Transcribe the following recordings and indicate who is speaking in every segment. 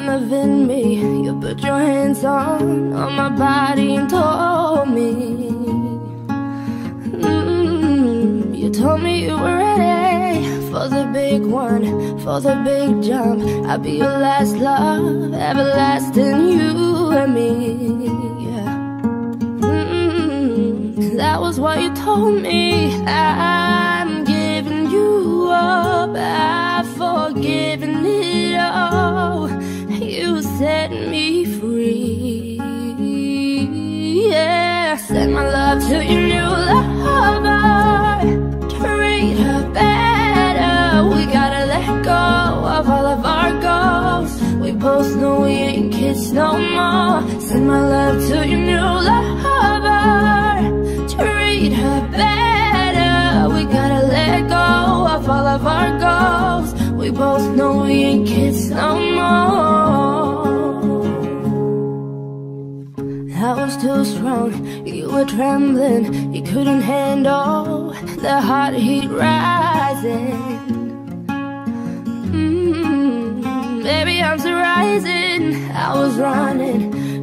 Speaker 1: none of in me You put your hands on, on my body and told me mm, You told me you were ready For the big one, for the big jump I'll be your last love, everlasting you and me yeah. mm, That was what you told me I Send my love to your new lover Treat her better We gotta let go of all of our goals We both know we ain't kids no more Send my love to your new lover Treat her better We gotta let go of all of our goals We both know we ain't kids no more I was too strong were trembling, you couldn't handle the hot heat rising. Mm, baby, I'm surprising. I was running,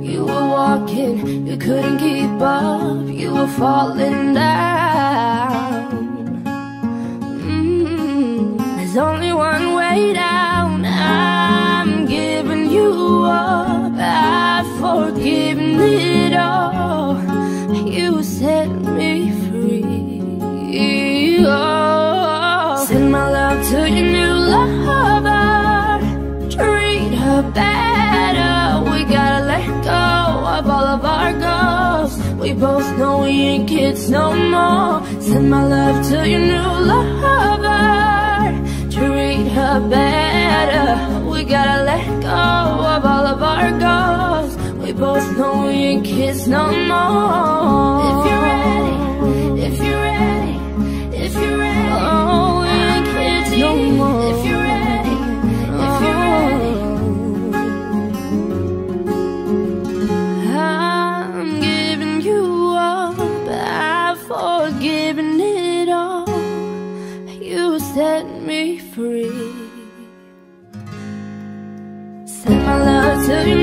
Speaker 1: you were walking, you couldn't keep up, you were falling down. Mm, there's only one way down. I'm giving you up, I've forgiven it all set me free. Oh, send my love to your new lover. Treat her better. We gotta let go of all of our goals. We both know we ain't kids no more. Send my love to your new lover. Treat her better. We gotta let go of all of our goals. We both know we kiss no more If you're ready, if you're ready, if you're ready Oh, we kiss no more If you're ready, if you're ready I'm giving you up, I've forgiven it all You set me free Send my love to you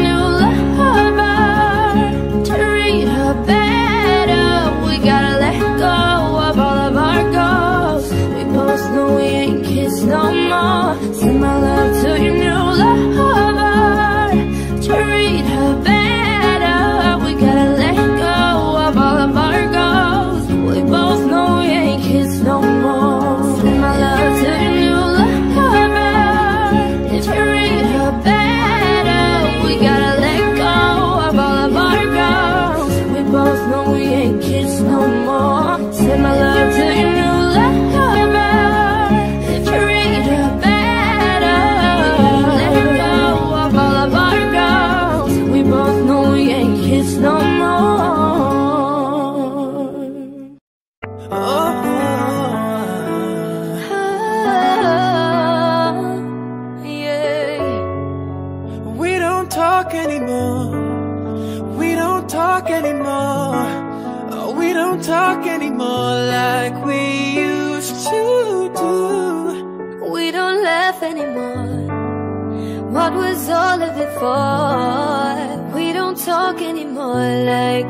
Speaker 1: like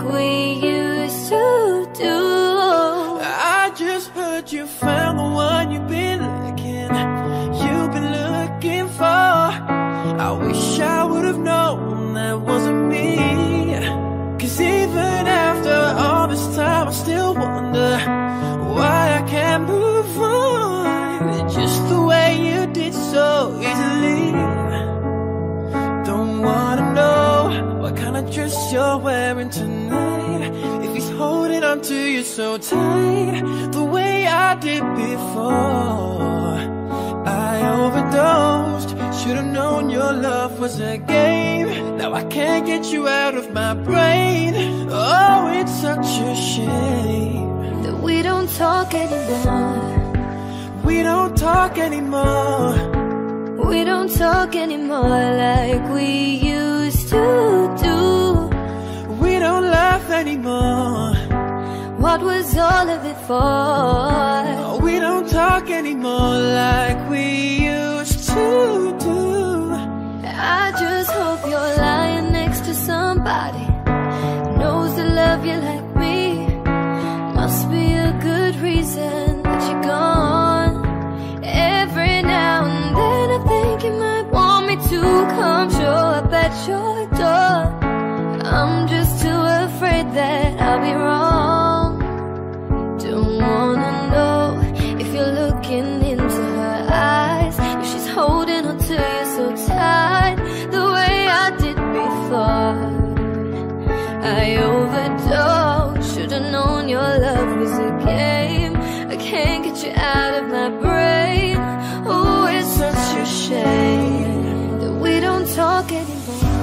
Speaker 2: on to you so tight The way I did before I overdosed Should've known your love was a game Now I can't get you out of my brain Oh,
Speaker 1: it's such a shame That we don't talk anymore We don't talk anymore We don't talk anymore like we used to do We don't laugh anymore what was all of it for? Oh, we don't talk anymore like we used to do I just hope you're lying next to somebody Knows to love you like me Must be a good reason that you're gone Every now and then I think you might want me to come show up at your door I'm just too afraid that I'll be wrong your love was a game I can't get you out of my brain Oh, it's such a shame That we don't talk anymore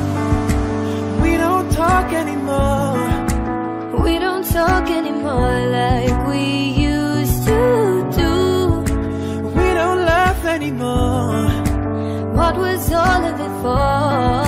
Speaker 1: We don't talk anymore We don't talk anymore like we used to do We don't laugh anymore What was all of it for?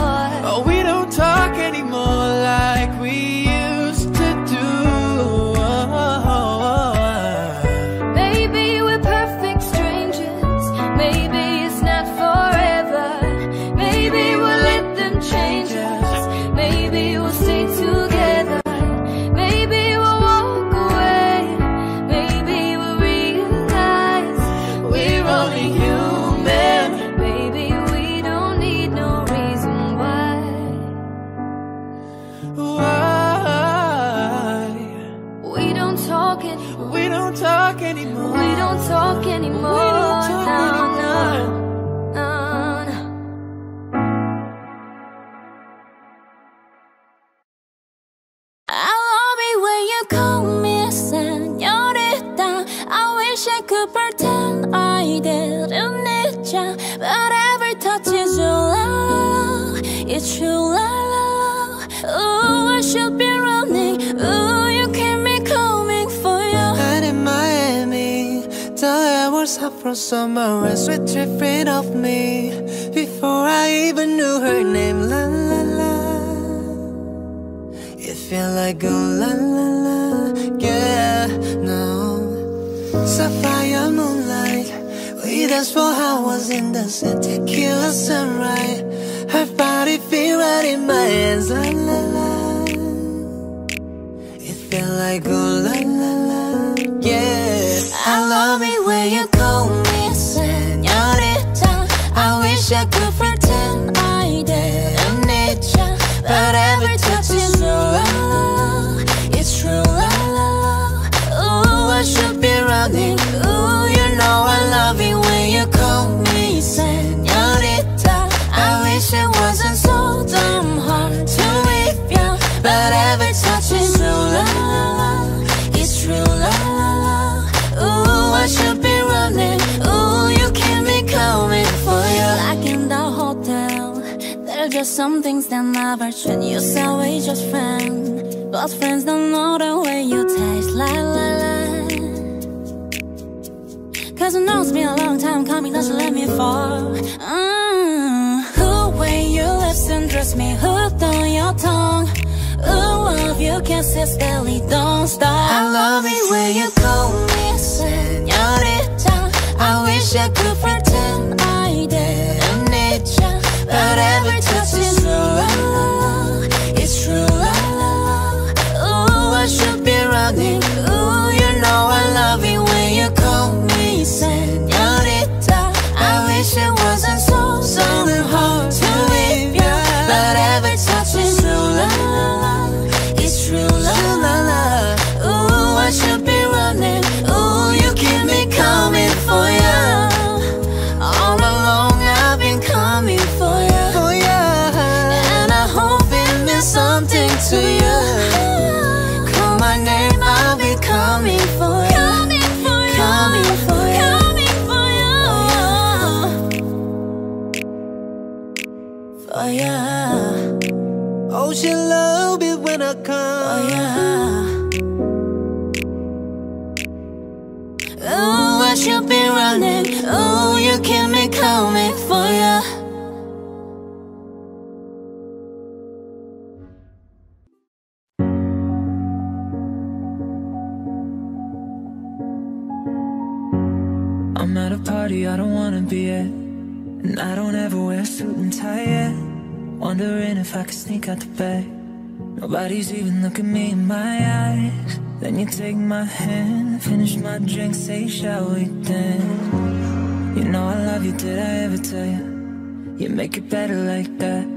Speaker 3: got the bag. Nobody's even looking me in my
Speaker 1: eyes. Then you take my hand, finish my drink, say, shall we dance? You know I love you, did I ever tell you? You make it better like that.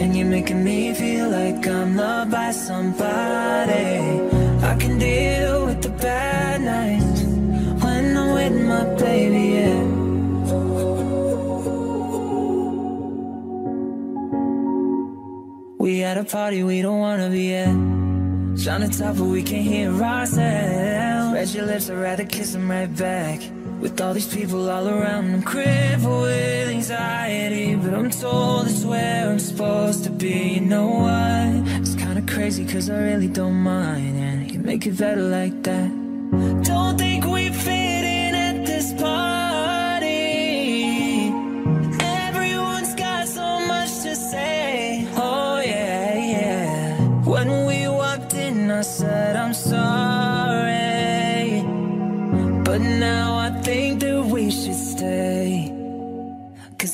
Speaker 1: And you're making me feel like I'm loved by somebody I can deal with the bad nights When I'm with my baby, yeah We at a party we don't wanna be at Trying to talk but we can't hear ourselves Spread your lips, I'd rather kiss them right back with all these people all around, I'm crippled with anxiety But I'm told it's where I'm supposed to be You know what? It's kinda crazy cause I really don't mind And you make it better like that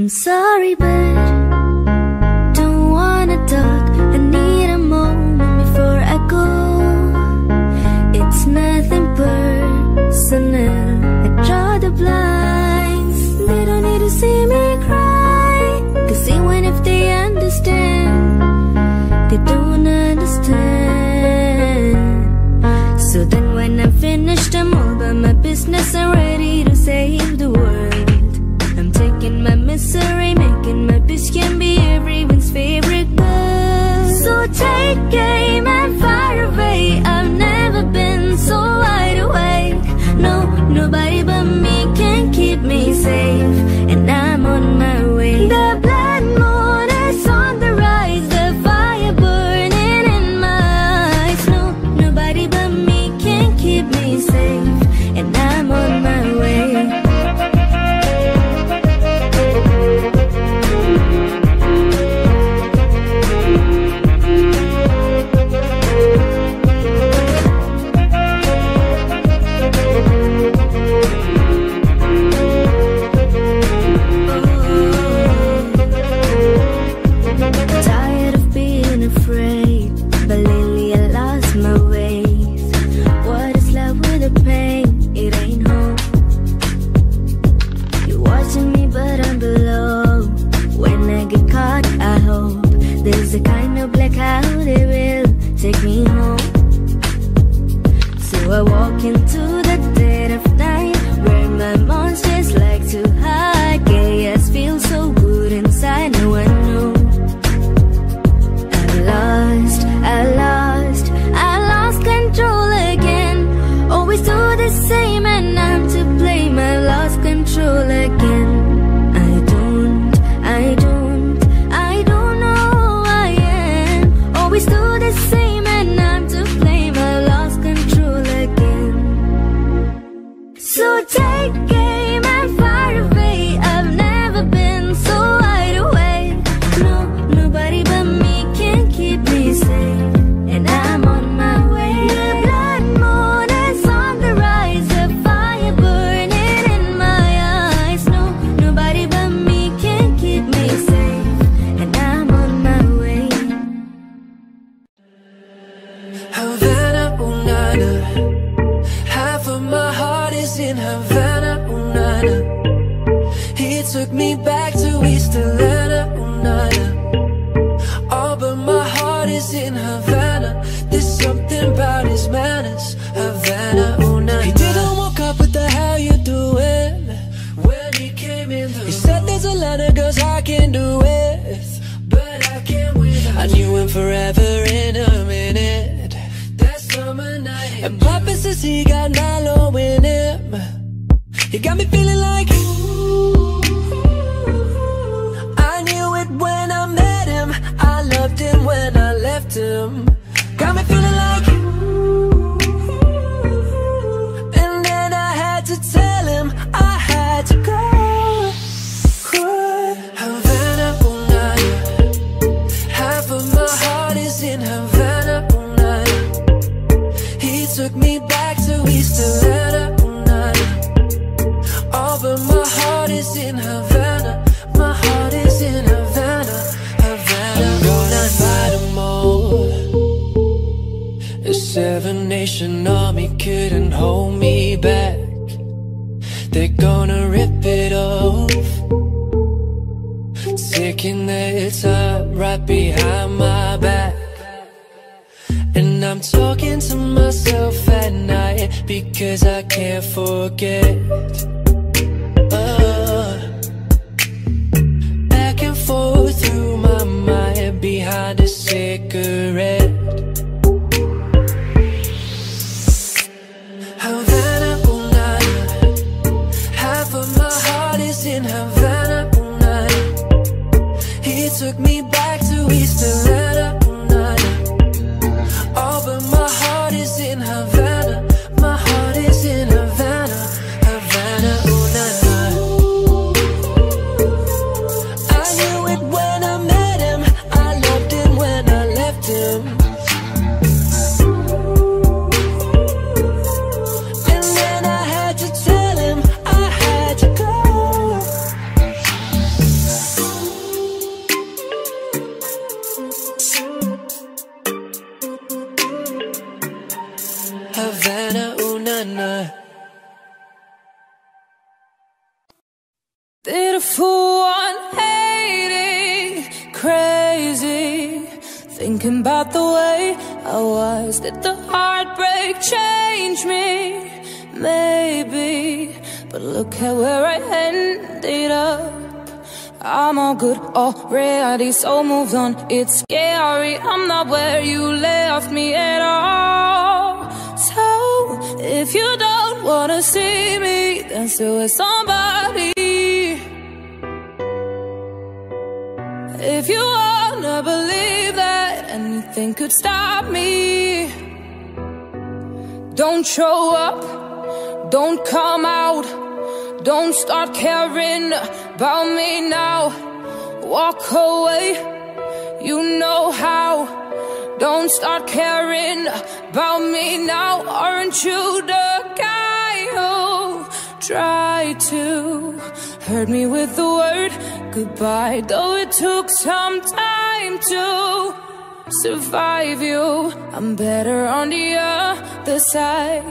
Speaker 1: I'm sorry, but
Speaker 3: Havana, oh nana Half of my heart is in Havana, oh nana He took me back to East Atlanta, oh nana All but my heart is in Havana There's something about his manners Havana, oh nana He didn't walk up with the how you doing When he came in the He said there's a lot of girls I can do with But I can't win. I knew him forever fantasy got Milo in him. love.
Speaker 1: Ready, so moved on It's scary, I'm not where you left me at all So, if you don't wanna see me Then still with somebody If you wanna believe that anything could stop me Don't show up, don't come out Don't start caring about me now walk away. You know how. Don't start caring about me now. Aren't you the guy who tried to hurt me with the word goodbye? Though it took some time to survive you, I'm better on the other side.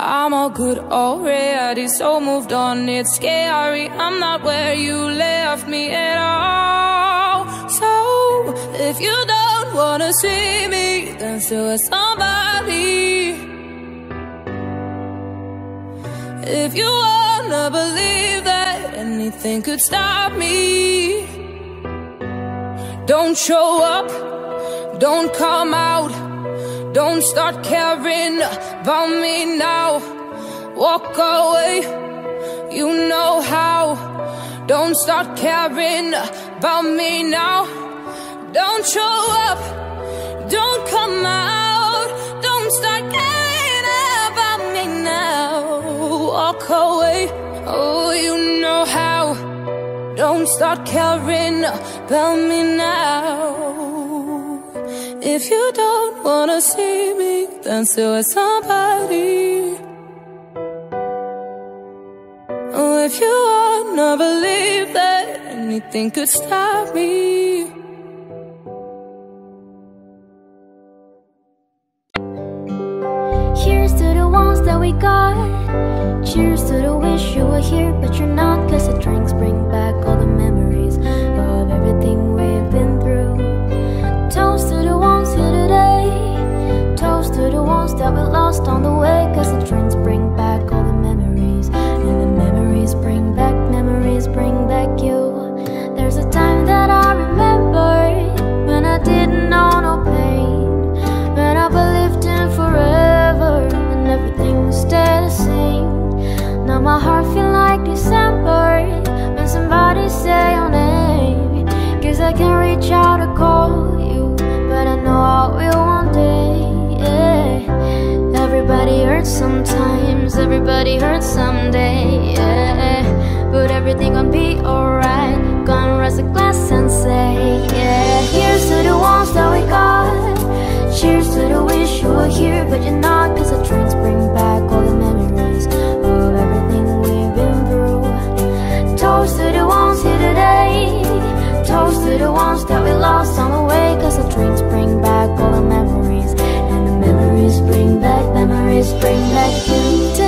Speaker 1: I'm all good already, so moved on. It's scary, I'm not where you left me at all. So, if you don't wanna see me, then still with somebody. If you wanna believe that anything could stop me, don't show up, don't come out. Don't start caring about me now. Walk away, you know how. Don't start caring about me now. Don't show up, don't come out. Don't start caring about me now. Walk away, oh, you know how. Don't start caring about me now. If you don't wanna see me, then still with somebody. Oh, if you wanna believe that anything could stop me. Here's to the ones that we got. Cheers to the wish you were here, but you're not. Cause the drinks bring back all the memories. miles that we lost on the way Cause the trains bring back all the memories And the memories bring back, memories bring back you There's a time that I remember When I didn't know no pain When I believed in forever And everything would stay the same Now my heart feel like December When somebody say your name Cause I can reach out and call you But I know I will one day yeah hurts sometimes, everybody hurts someday, yeah. But everything gonna be alright. Gonna raise a glass and say, yeah. Here's to the ones that we got. Cheers to the wish you were here, but you're not. Cause the drinks bring back all the memories of everything we've been through. Toast to the ones here today. Toast to the ones that we lost on the way. Cause the drinks bring back all the memories memories bring back, memories bring back you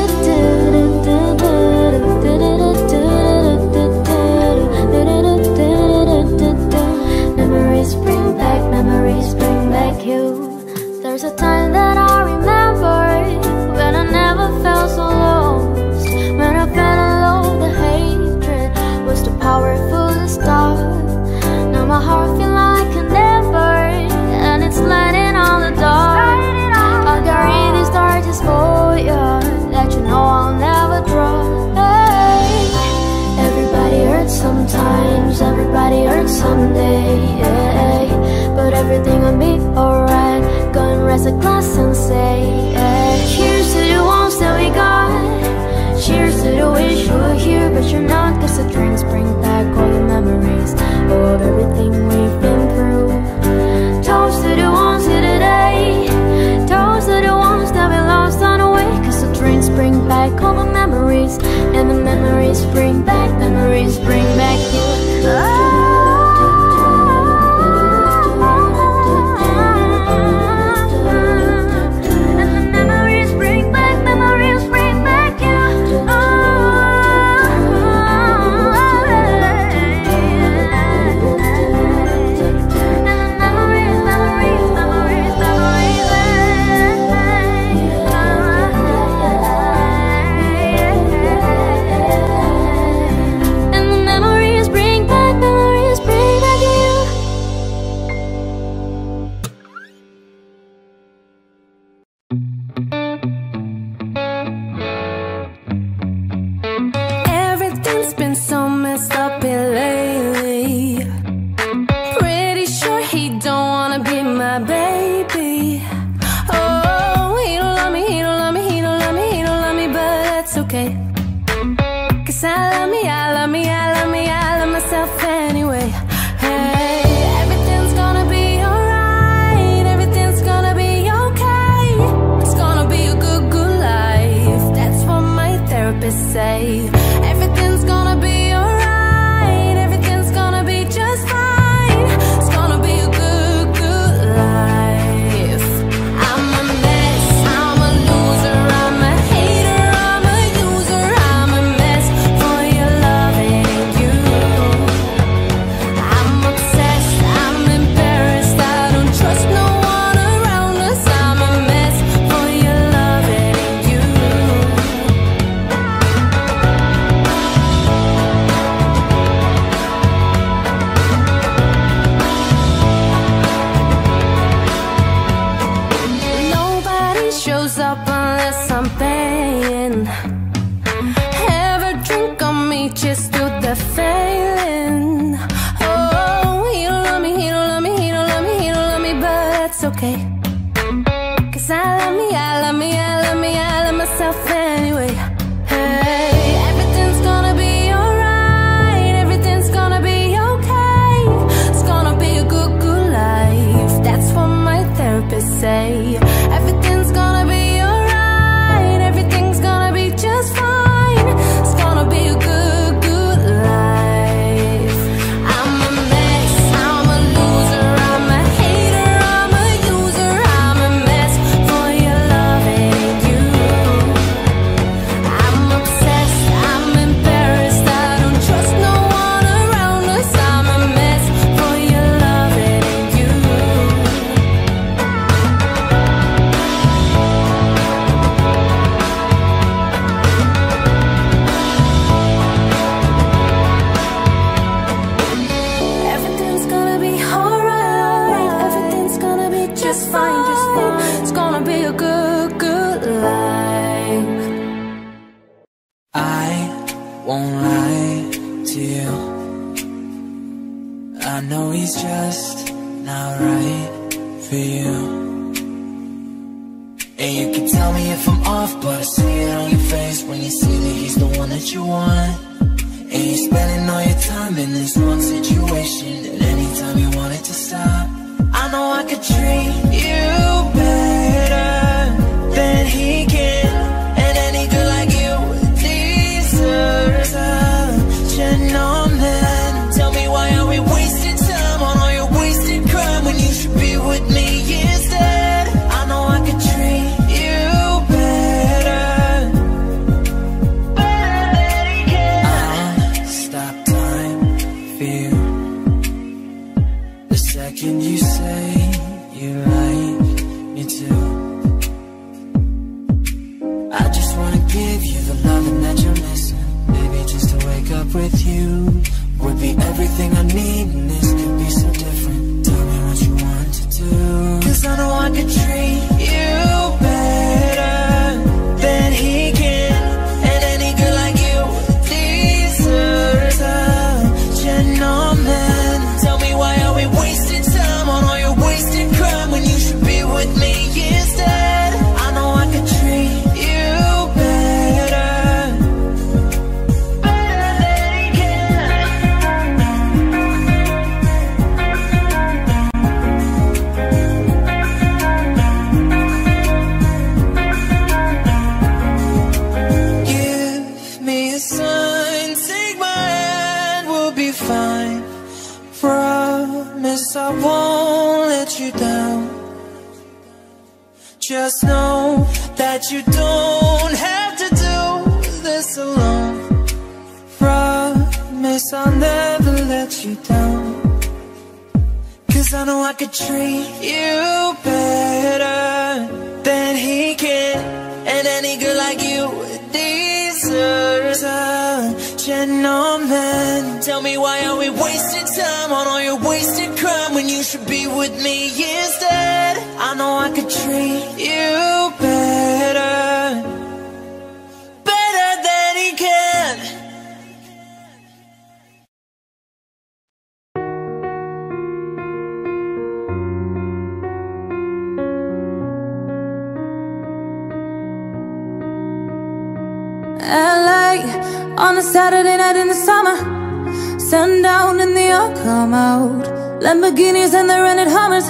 Speaker 1: Lamborghinis and the rented Hummers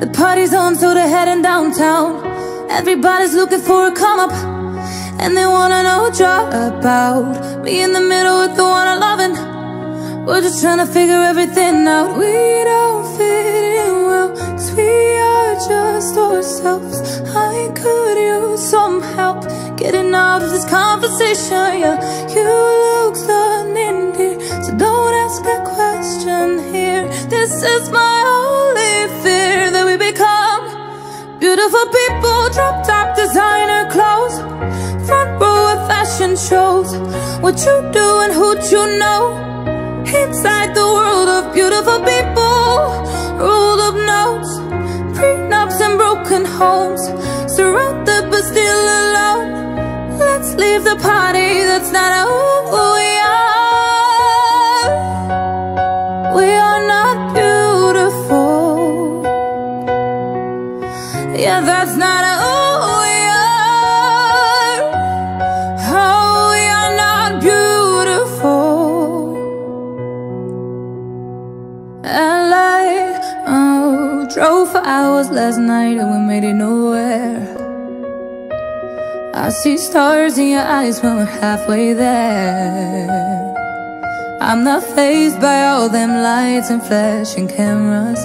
Speaker 1: The party's on so they're heading downtown Everybody's looking for a come up And they wanna know what you're about Me in the middle with the one I'm loving We're just trying to figure everything out We don't fit in well Cause we are just ourselves I could use some help Getting out of this conversation, yeah You look stunning ask a question here This is my only fear That we become beautiful people Drop top designer clothes Front row of fashion shows What you do and who you know Inside the world of beautiful people Rolled up notes Prenups and broken homes Surrounded but still alone Let's leave the party that's not over that's not who we are Oh, are not beautiful And oh, drove for hours last night and we made it nowhere I see stars in your eyes when we're halfway there I'm not fazed by all them lights and flashing cameras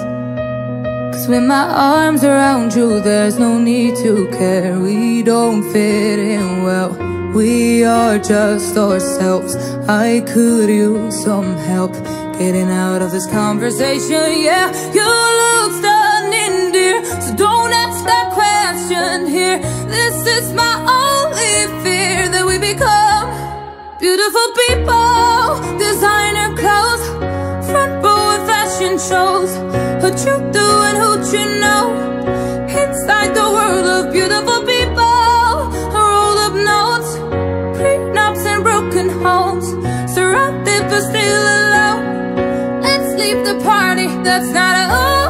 Speaker 1: with my arms around you, there's no need to care. We don't fit in well. We are just ourselves. I could use some help getting out of this conversation. Yeah, you look stunning, dear. So don't ask that question here. This is my only fear that we become beautiful people, designer clothes and shows who you do and who you know Inside the world of beautiful people Roll up notes, prenups and broken homes Surrounded but still alone Let's leave the party that's not our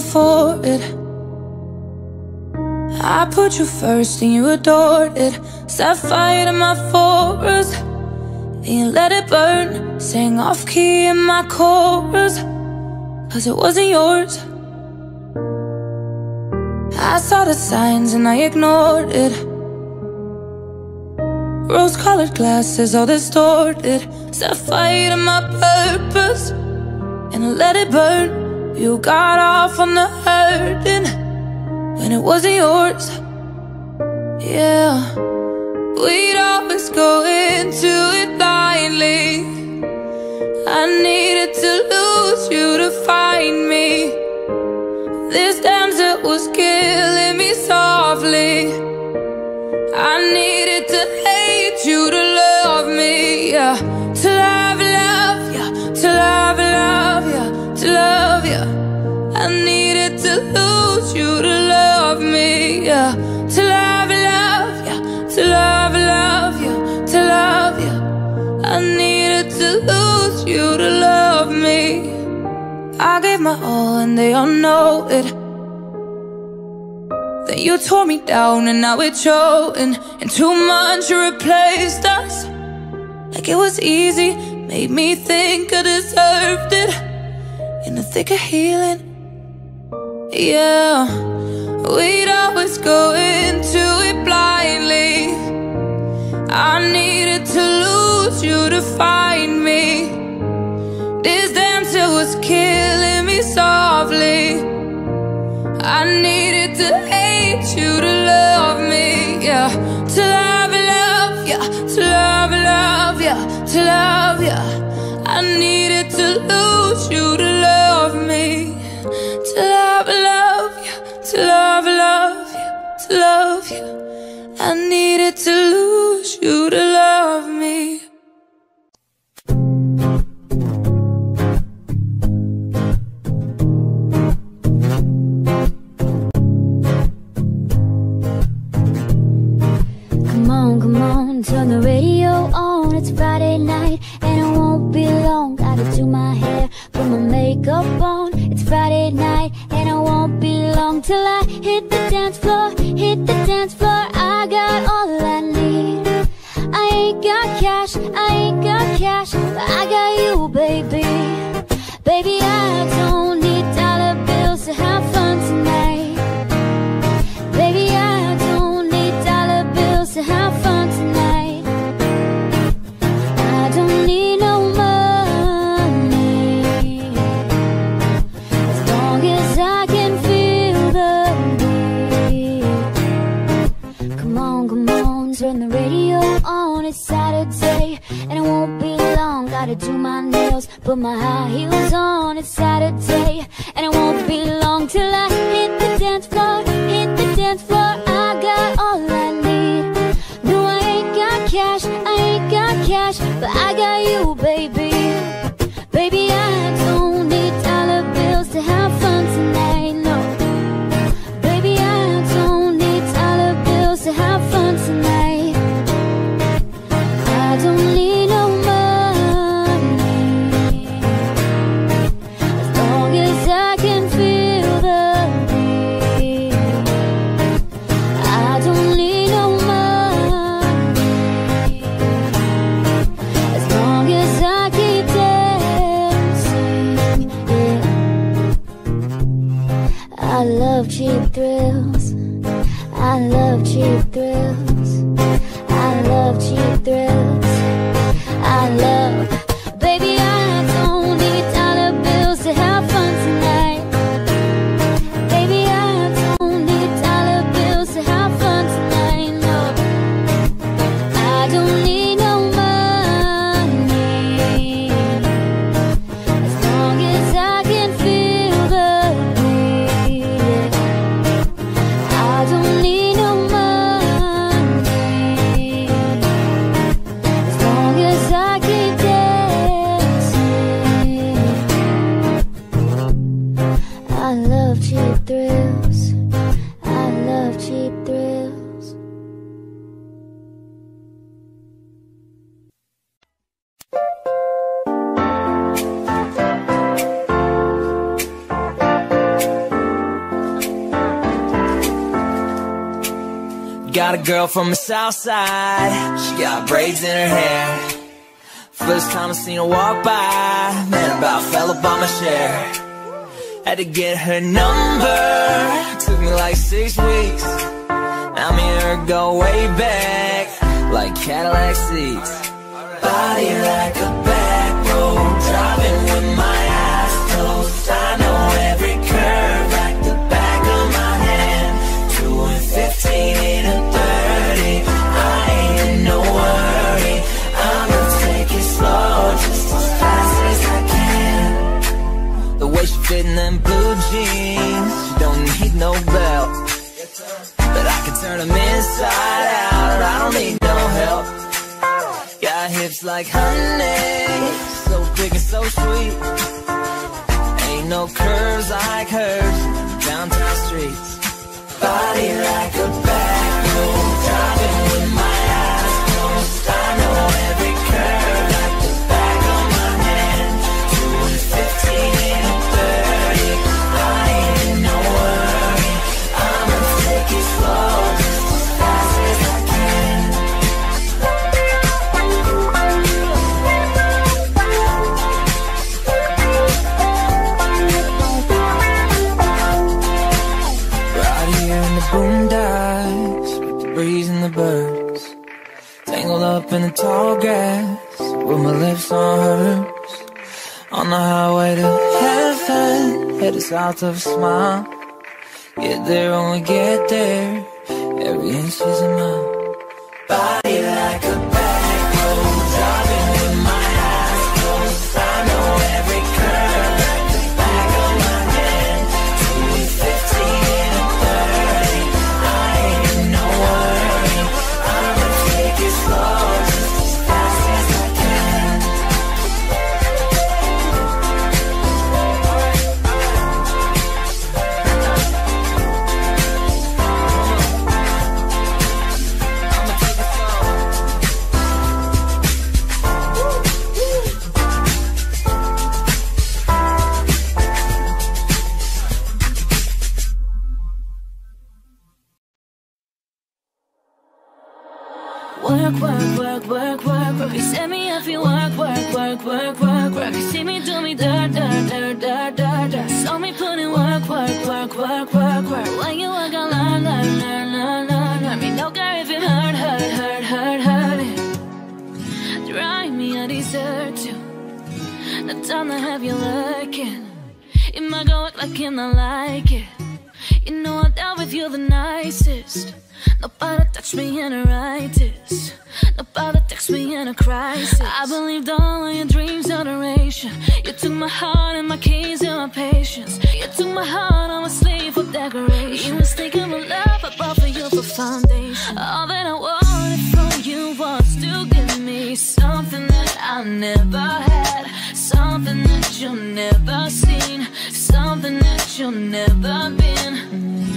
Speaker 1: for it I put you first and you adored it Set fire to my forest And you let it burn Sang off key in my chorus Cause it wasn't yours I saw the signs and I ignored it Rose-colored glasses all distorted Set fire to my purpose And let it burn you got off on the hurting when it wasn't yours. Yeah, we'd always go into it blindly. I need. yeah, to love, love you, to love, love you, to love you. I needed to lose you to love me. I gave my all and they all know it. Then you tore me down and now it's are showing. In two months you replaced us. Like it was easy, made me think I deserved it. In the thick of healing, yeah. We'd always go into it blindly. I needed to lose you to find me. This dancer was killing me softly. I needed to hate you to love me, yeah. To love, love, yeah. To love, love, yeah. To love, yeah. I needed to lose you to love me. To love, love to love, love you, to love you. I needed to lose you to love me. Come on, come on, turn the radio on. It's Friday night and it won't be long. Gotta do my hair, put my makeup on. It's Friday night along till I hit the dance floor, hit the dance floor. I got all I need. I ain't got cash, I ain't got cash, but I got you, baby. Baby, I don't. turn the radio on, it's Saturday And it won't be long, gotta do my nails Put my high heels on, it's Saturday And it won't be long till I hit the dance floor from the south side. She got braids in her hair. First time I seen her walk by, man, about fell up on my chair. Had to get her number, took me like six weeks. Now me and her go way back, like Cadillac seats. Body like a back road, driving with my fit in them blue jeans she don't need no belt But I can turn them inside out I don't need no help Got hips like honey So big and so sweet Ain't no curves like hers Downtown streets Body like a back road Driving with my eyes closed I know
Speaker 3: in the tall grass with my lips on hers. On the highway to
Speaker 1: heaven, headed south of a smile. Get there when we get there, every inch is a mile. Bye. Work, work, work, work, work, work. You set me up, you work, work, work, work, work, work. You see me do me dirt, dirt, dirt, dirt, dirt, dirt. Saw me put in work, work, work, work, work, work. When you work, I learn, learn, learn, learn, learn. Let me no care if it hurt, hurt, hurt, hurt, hurt. It. Dry me, I desert you. No time to have you lurking. You might go act like him, I like it. You know I dealt with you the nicest. Nobody touched me in a righteous. Nobody takes me in a crisis. I believed all of your dreams adoration. You took my heart and my keys and my patience. You took my heart, I'm a slave for decoration. You was thinking my love, I brought for you for foundation. All that I wanted from you was to give me something that I never had, something that you've never seen, something that you've never been.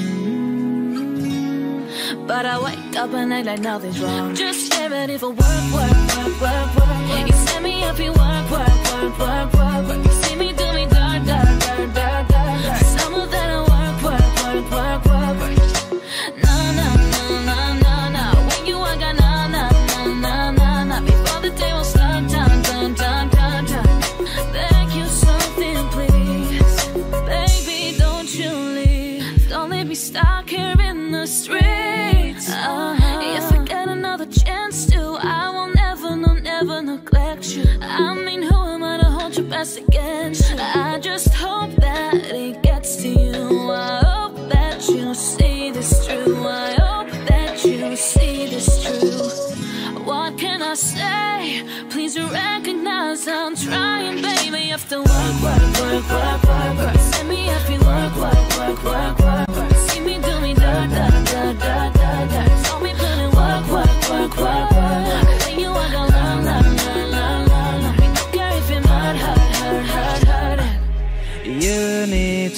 Speaker 1: But I wake up and act like nothing's wrong. Just staring if I work, work, work, work, work. You set me up, you work, work, work, work, work, You see me do me dirt, dirt, dirt, dirt, dirt. Someone that I work, work, work, work,
Speaker 3: work, work.
Speaker 1: No, no, no, no, no, no. When you walk, I no, no, no, no, no, no. Before the day will done, done, done, done, done, done. Beg you something, please. Baby, don't you leave. Don't leave me stuck here in the street. you. I mean, who am I to hold your best against you? I just hope that it gets to you. I hope that you see this through. I hope that you see this through. What can I say? Please recognize I'm trying, baby. You have to work, work, work, work, work, work. Send me if you work, work, work, work, work. See me do me da da.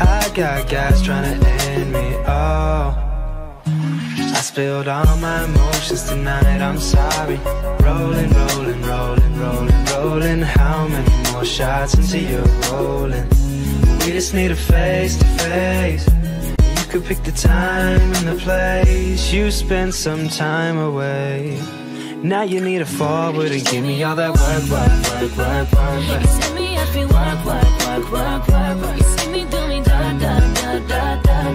Speaker 4: I got guys trying to end me, oh I spilled all my emotions tonight, I'm sorry Rolling, rolling, rolling, rolling, rolling How many more shots into you're rolling? We just need a face to face You could pick the time and the place You spend some time away now you need a forward and give me all that work, work, work, work, work,
Speaker 1: work. Send me every work, work, work, work, work, work. I'll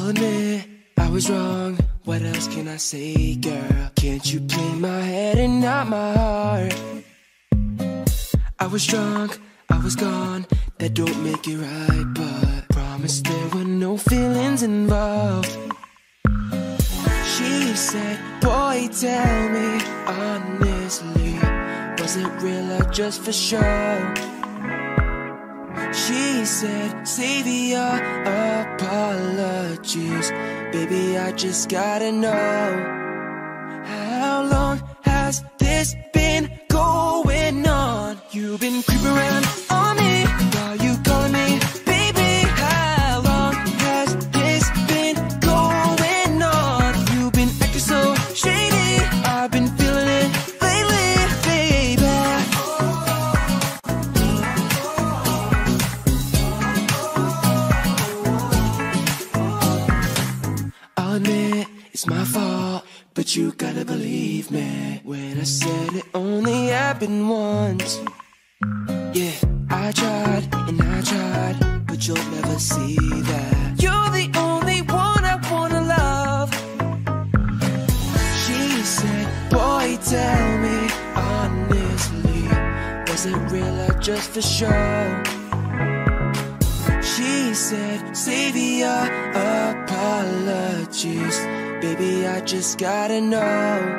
Speaker 3: oh, admit I was wrong. What else can I say, girl? Can't you play my head and not my heart?
Speaker 4: I was drunk, I was gone, that don't make it right, but promise there were no feelings involved. She said, boy, tell me honestly,
Speaker 2: was it real or just for show? She said, save your apologies, baby, I just gotta know. How long has this been
Speaker 3: going on? You've been creeping around but you gotta believe me When I said it only happened once Yeah, I tried and I tried But
Speaker 2: you'll never see that
Speaker 3: You're the only one I wanna love
Speaker 2: She said, boy tell me honestly Was it real or just for show? She said, savior of apologies.
Speaker 3: Baby, I just gotta know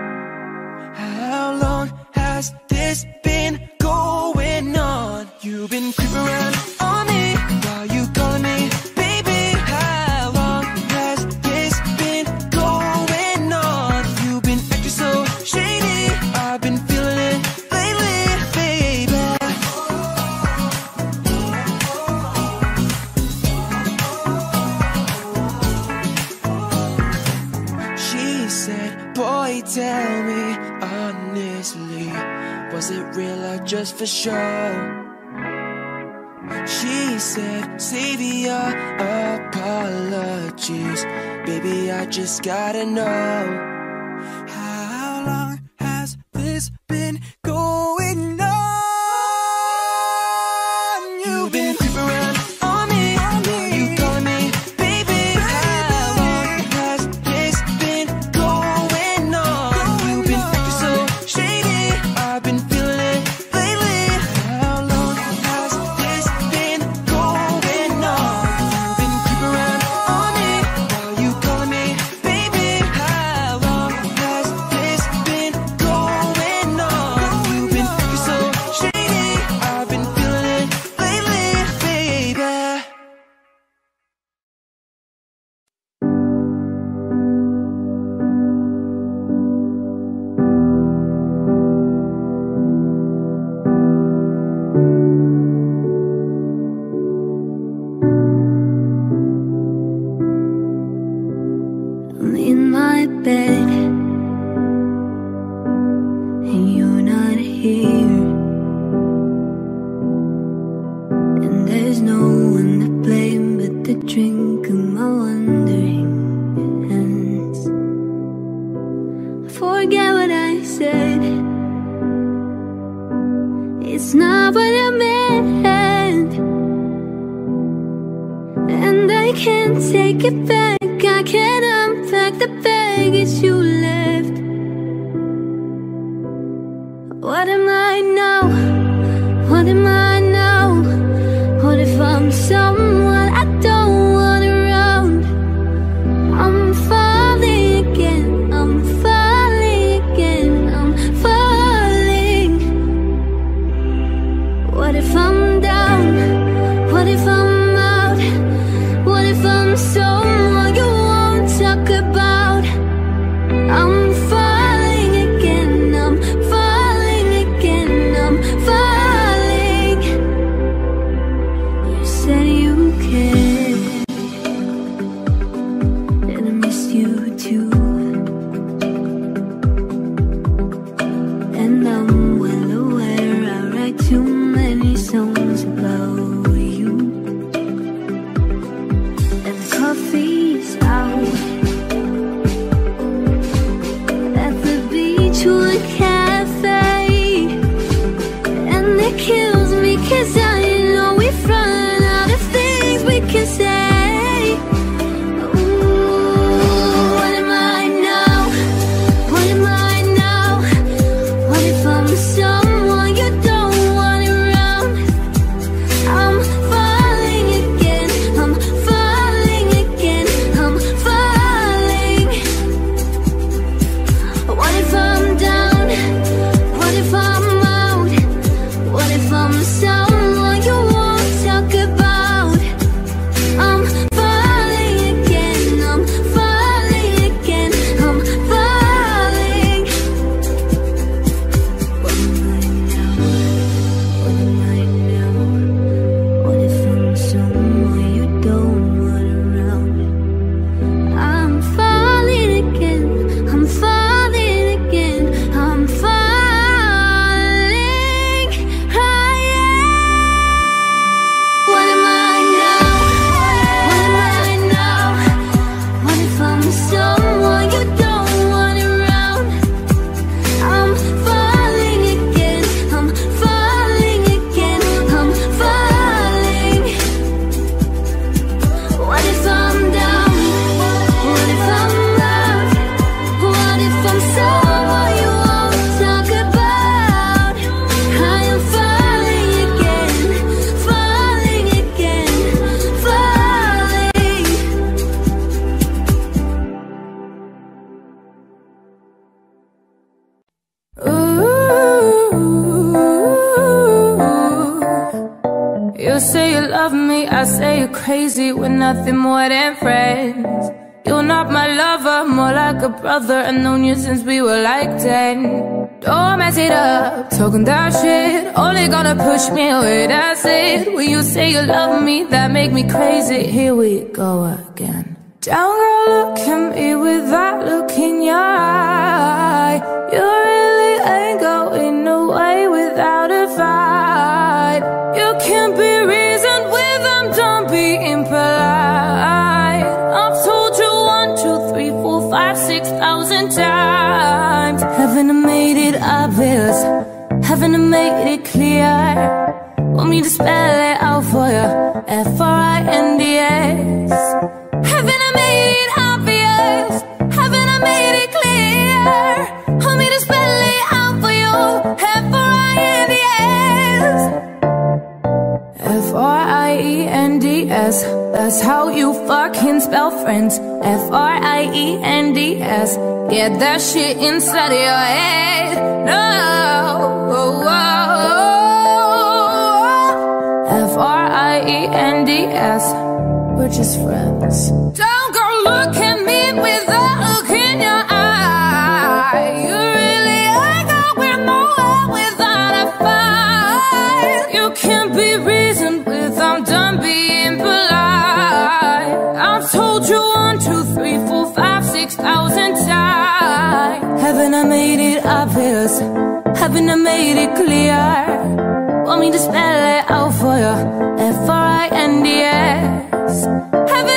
Speaker 3: how long has this been going on? You've been.
Speaker 2: for sure. She said, save your apologies. Baby, I just gotta know. How long has this been
Speaker 1: nothing more than friends You're not my lover, more like a brother I've known you since we were like ten Don't mess it up, talking that shit Only gonna push me away, that's it When you say you love me, that make me crazy Here we go again Don't go look at me with that look in your eyes. times Haven't I made it obvious? Haven't I made it clear? Want me to spell it out for you? F-R-I-N-D-S Haven't I made it obvious? Haven't I made it clear? Want me to spell it out for you? F-R-I-N-D-S F-R-I-E-N-D-S That's how you fucking spell friends F-R-I-E-N-D-S Get that shit inside of your head. No. F R I E N D S. We're just friends. Don't go looking. I made it obvious? Haven't I made it clear? Want me to spell it out for you? F-R-I-N-D-S Haven't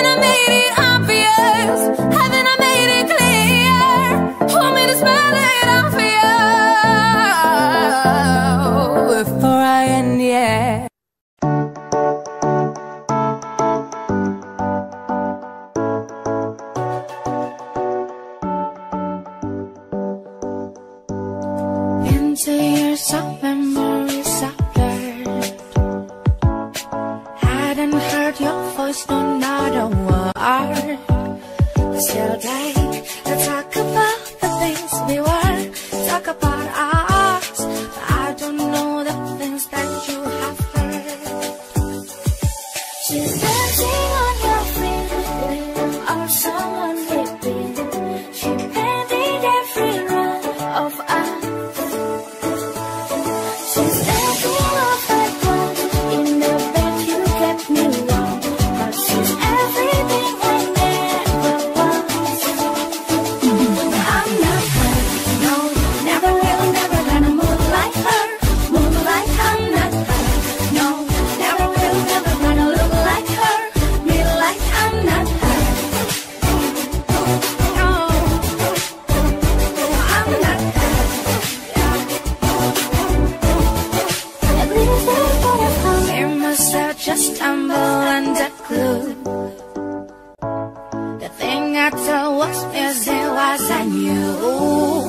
Speaker 1: things I knew.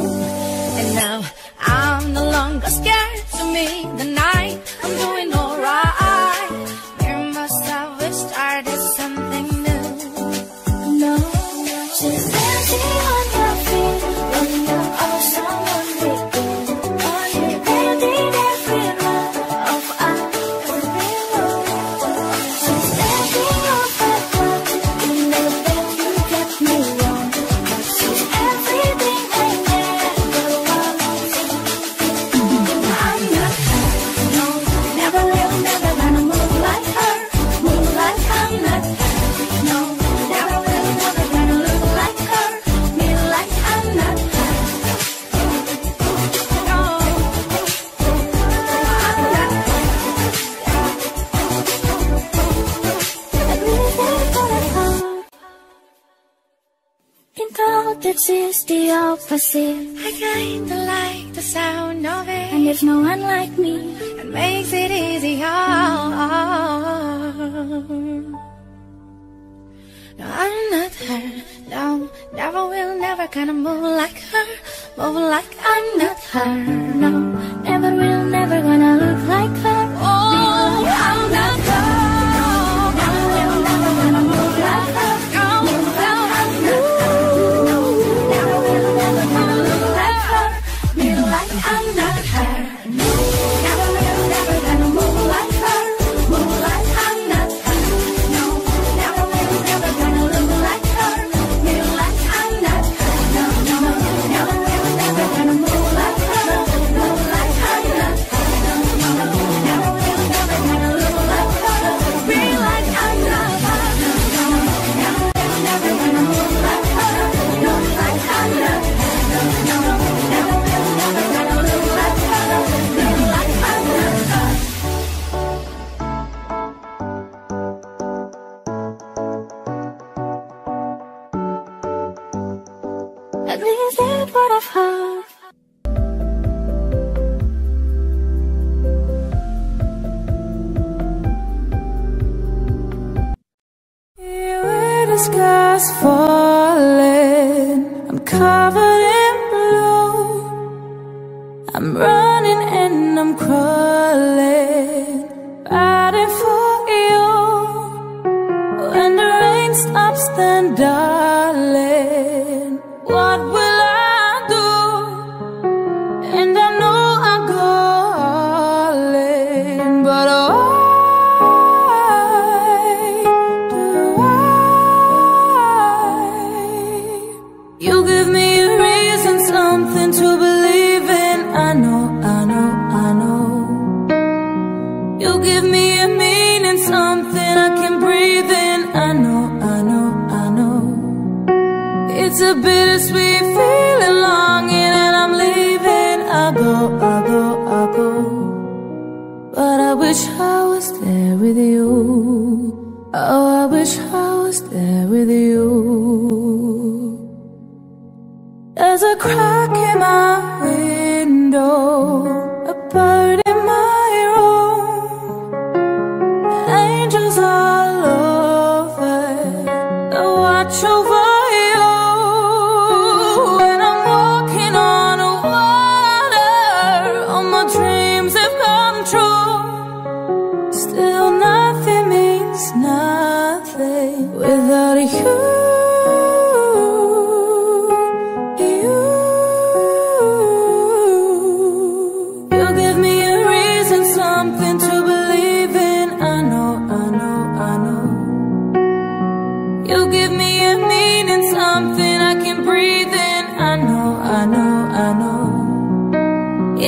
Speaker 1: And now I'm no longer scared to meet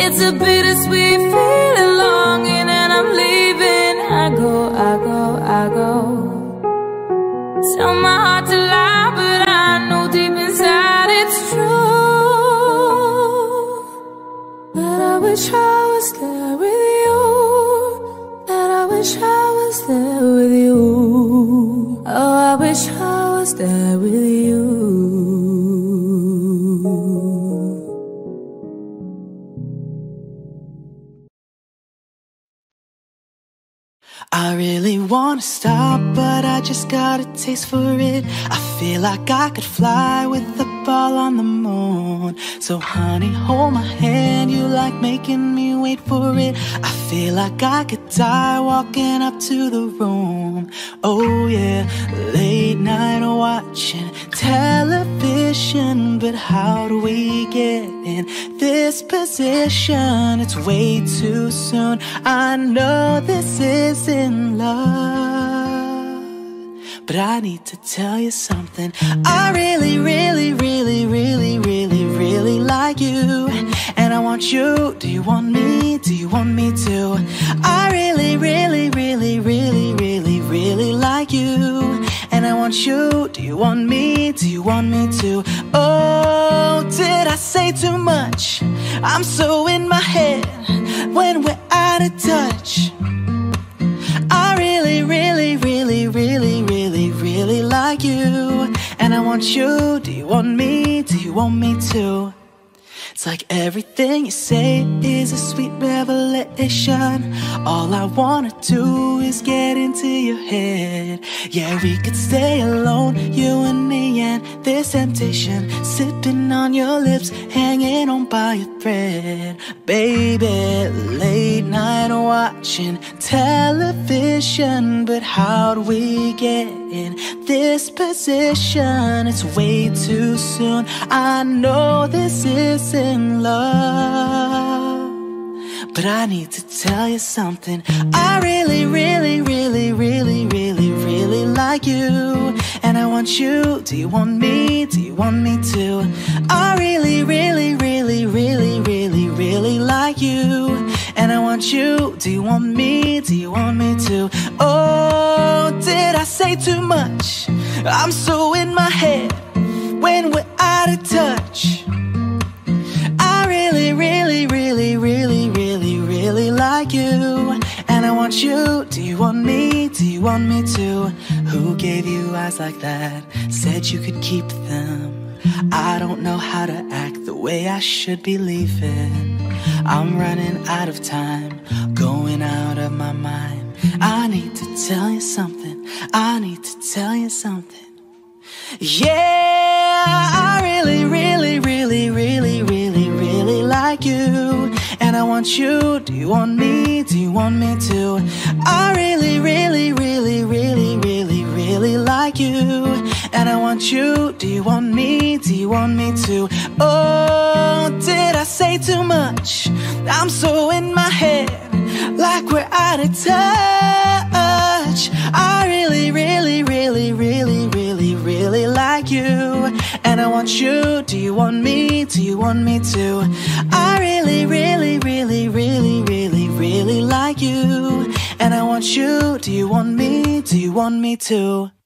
Speaker 1: It's a bittersweet feeling, longing, and I'm leaving. I go, I go, I go. Tell my heart to lie, but I know deep inside it's true. That I wish I was there with you. That I wish I was there with you. Oh.
Speaker 2: wanna stop, but I just got a taste for it. I feel like I could fly with the Fall on the moon. So, honey, hold my hand. You like making me wait for it. I feel like I could die walking up to the room. Oh, yeah, late night watching television. But how do we get in this position? It's way too soon. I know this isn't love but I need to tell you something. I really, really, really, really, really, really like you. And I want you. Do you want me? Do you want me to? I really, really, really, really, really, really like you. And I want you. Do you want me? Do you want me to? Oh, did I say too much? I'm so in my head when we're out of touch. I really, really, really, really you, and I want you. Do you want me? Do you want me to? It's like everything you say is a sweet revelation. All I wanna do is get into your head. Yeah, we could stay alone, you and me and this temptation. Sipping on your lips, hanging on by a thread. Baby, late night watching television. But how'd we get in this position? It's way too soon. I know this isn't in love. But I need to tell you something. I really, really, really, really, really, really like you. And I want you. Do you want me? Do you want me to? I really, really, really, really, really, really like you. And I want you. Do you want me? Do you want me to? Oh, did I say too much? I'm so in my head when we're out of touch. you And I want you, do you want me, do you want me to Who gave you eyes like that, said you could keep them I don't know how to act the way I should be leaving I'm running out of time, going out of my mind I need to tell you something, I need to tell you something Yeah, I really, really, really, really, really, really like you and I want you, do you want me, do you want me to? I really, really, really, really, really, really like you And I want you, do you want me, do you want me to? Oh, did I say too much? I'm so in my head, like we're out of touch I really, really, really, really, really really like you. And I want you. Do you want me? Do you want me to? I really, really, really, really, really, really like you. And I want you. Do you want me? Do you want me to?